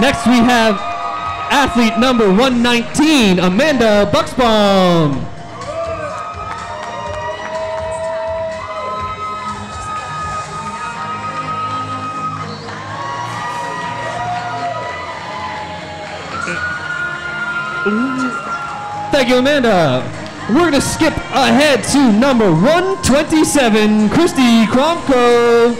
Next we have athlete number 119, Amanda Buxbaum. Thank you, Amanda. We're going to skip ahead to number 127, Christy Kromko.